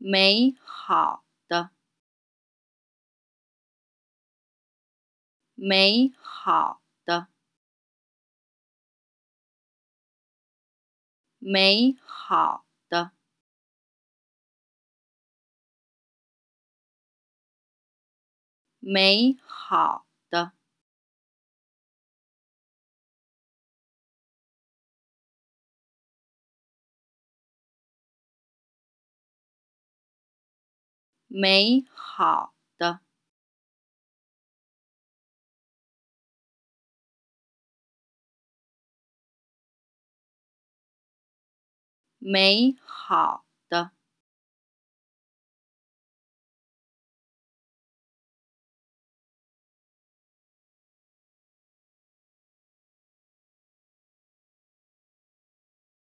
美好的，美好的，美好的，美好的。美好的，美好的。